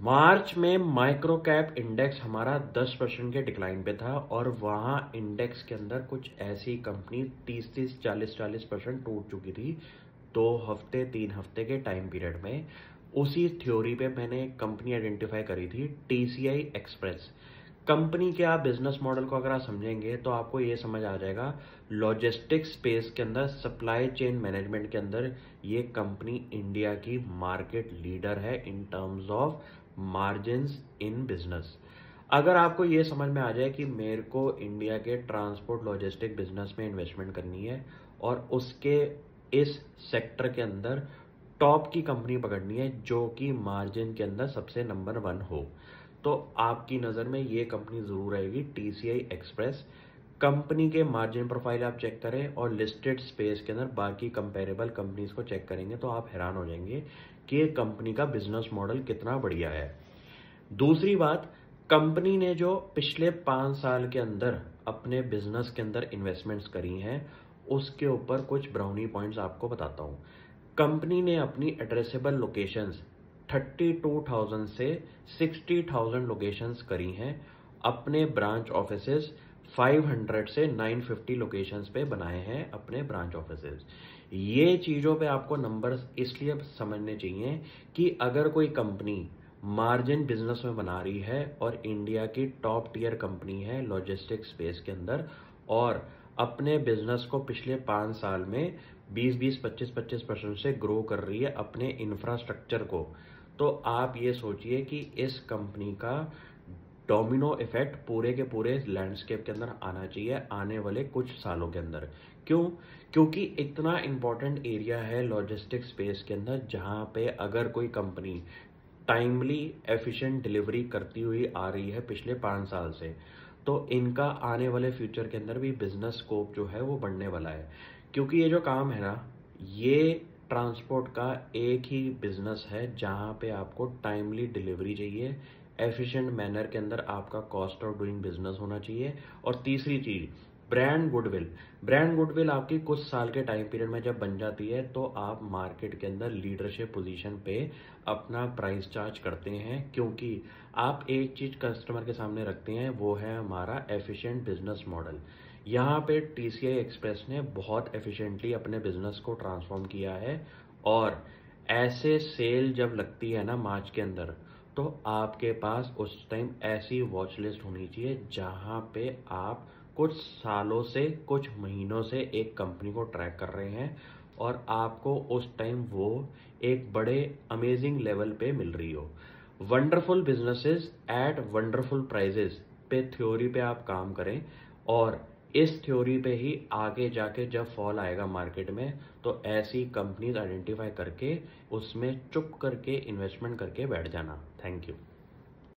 मार्च में micro cap index हमारा 10 percent के डिक्लाइन पे था और वहाँ इंडेक्स के अंदर कुछ ऐसी कंपनी 30 तीस 40 40 परसेंट टूट चुकी थी दो हफ़्ते, तीन हफ़्ते के टाइम पीरियड में। उसी थ्योरी पे मैंने कंपनी आइडेंटिफाई करी थी, टीसीआई एक्सप्रेस। कंपनी के आप बिज़नेस मॉडल को अगर आप समझेंगे तो आपको ये समझ आ जाएगा लॉजिस्टिक स्पेस के अंदर, सप्लाई चेन मैनेजमेंट के अंदर ये कंपनी इंडिया की मार्केट लीडर है in terms of margin in business अगर आपको ये समझ में आ जाए कि मेरे को इंडिया के ट्रांसपोर्ट लॉजिस्टिक बिज़नेस में इन्वेस्टमेंट करनी है और उसके इस सेक्टर के अंदर टॉप की कंपनी पकड़नी है जो कि मार्जिन के अंदर सबसे नंबर वन हो तो आपकी नज़र में ये कंपनी ज़रूर आएगी टीसीआई एक्सप्रेस कंपनी के मार्जिन प्रोफ़ाइल आप चेक करें और लिस्टेड स्पेस के अंदर बाकी कंपेरेबल कंपनीज़ को चेक करेंगे तो आप हैरान हो जाएँगे कि कंपनी का बिज़नेस मॉडल कितना बढ़िया है। दूसरी बात कंपनी ने जो पिछले पाँच साल के अंदर अपने बिज़नेस के अंदर इन्वेस्टमेंट्स करी हैं उसके ऊपर कुछ ब्राउनी पॉइंट्स आपको बताता हूँ। कंपनी ने अपनी एड्रेसेबल लोकेशंस 32,000 से 60,000 लोकेशंस करी हैं अपने ब्रांच ऑफिसेज 500 से 950 लोकेशंस पे बनाए हैं अपने ब्रांच ऑफिसेज ये चीज़ों पे आपको नंबर्स इसलिए समझने चाहिए कि अगर कोई कंपनी मार्जिन बिज़नेस में बना रही है और इंडिया की टॉप टीयर कंपनी है लॉजिस्टिक स्पेस के अंदर और अपने बिज़नेस को पिछले पाँच साल में 20-20, 25-25 परसेंट से ग्रो कर रही है अपने इंफ्रास्ट्रक्चर को तो आप ये सोचिए कि इस कंपनी का डोमिनो इफ़ेक्ट पूरे के पूरे लैंडस्केप के अंदर आना चाहिए, आने वाले कुछ सालों के अंदर। क्यों? क्योंकि इतना इंपॉर्टेंट एरिया है लॉजिस्टिक स्पेस के अंदर, जहाँ पे अगर कोई कंपनी टाइमली एफिशिएंट डिलीवरी करती हुई आ रही है पिछले पाँच साल से तो इनका आने वाले फ्यूचर के अंदर भी बिज़नेस स्कोप जो है वो बढ़ने वाला है। क्योंकि ये जो काम है ना, ये ट्रांसपोर्ट का एक ही बिज़नेस है जहाँ पे आपको टाइमली डिलीवरी चाहिए एफिशिएंट मैनर के अंदर आपका कॉस्ट ऑफ़ डूइंग बिज़नेस होना चाहिए। और तीसरी चीज़ ब्रांड गुडविल ब्रांड गुडविल आपकी कुछ साल के टाइम पीरियड में जब बन जाती है तो आप मार्केट के अंदर लीडरशिप पोजीशन पे अपना प्राइस चार्ज करते हैं, क्योंकि आप एक चीज़ कस्टमर के सामने रखते हैं, वो है हमारा एफिशिएंट बिज़नेस मॉडल यहाँ पे टीसीआई एक्सप्रेस ने बहुत एफिशिएंटली अपने बिज़नेस को ट्रांसफॉर्म किया है, और ऐसे सेल जब लगती है ना, मार्च के अंदर तो आपके पास उस टाइम ऐसी वॉच लिस्ट होनी चाहिए जहाँ पे आप कुछ सालों से, कुछ महीनों से एक कंपनी को ट्रैक कर रहे हैं और आपको उस टाइम वो एक बड़े अमेजिंग लेवल पे मिल रही हो। Wonderful businesses at wonderful prices पे थ्योरी पे आप काम करें और इस थ्योरी पे ही आगे जाके जब फॉल आएगा मार्केट में तो ऐसी कंपनीज़ आइडेंटिफाई करके उसमें चुप करके इन्वेस्टमेंट करके बैठ जाना। Thank you